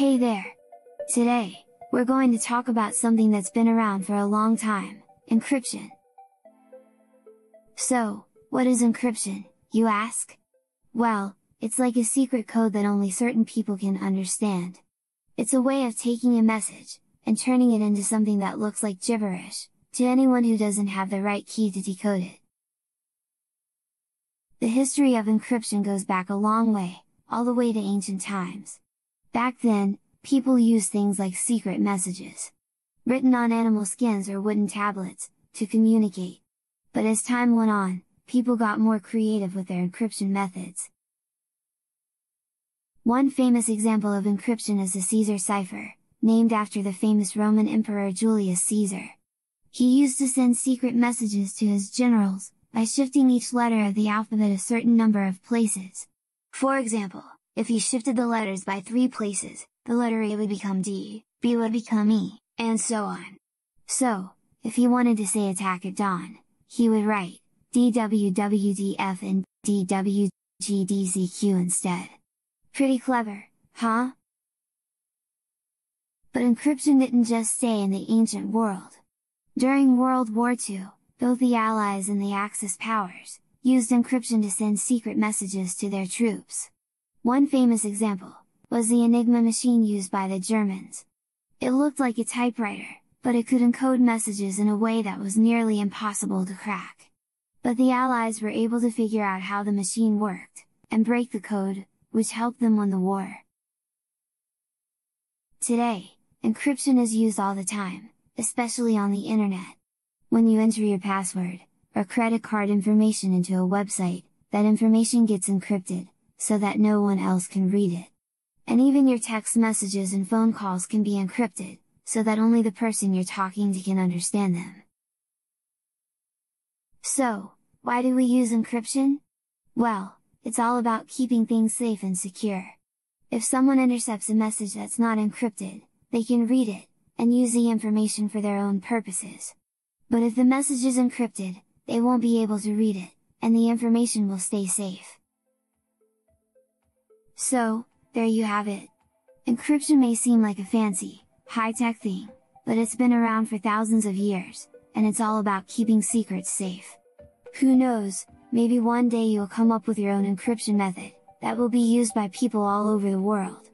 Hey there! Today, we're going to talk about something that's been around for a long time, encryption. So, what is encryption, you ask? Well, it's like a secret code that only certain people can understand. It's a way of taking a message, and turning it into something that looks like gibberish, to anyone who doesn't have the right key to decode it. The history of encryption goes back a long way, all the way to ancient times. Back then, people used things like secret messages, written on animal skins or wooden tablets, to communicate. But as time went on, people got more creative with their encryption methods, one famous example of encryption is the Caesar cipher, named after the famous Roman Emperor Julius Caesar. He used to send secret messages to his generals, by shifting each letter of the alphabet a certain number of places. For example, if he shifted the letters by three places, the letter A would become D, B would become E, and so on. So, if he wanted to say attack at dawn, he would write, DWWDF and DWGDZQ instead. Pretty clever, huh? But encryption didn't just stay in the ancient world. During World War II, both the Allies and the Axis powers, used encryption to send secret messages to their troops. One famous example, was the Enigma machine used by the Germans. It looked like a typewriter, but it could encode messages in a way that was nearly impossible to crack. But the Allies were able to figure out how the machine worked, and break the code, which helped them win the war. Today, encryption is used all the time, especially on the internet. When you enter your password, or credit card information into a website, that information gets encrypted, so that no one else can read it. And even your text messages and phone calls can be encrypted, so that only the person you're talking to can understand them. So, why do we use encryption? Well, it's all about keeping things safe and secure. If someone intercepts a message that's not encrypted, they can read it, and use the information for their own purposes. But if the message is encrypted, they won't be able to read it, and the information will stay safe. So, there you have it! Encryption may seem like a fancy, high-tech thing, but it's been around for thousands of years, and it's all about keeping secrets safe. Who knows, maybe one day you'll come up with your own encryption method, that will be used by people all over the world.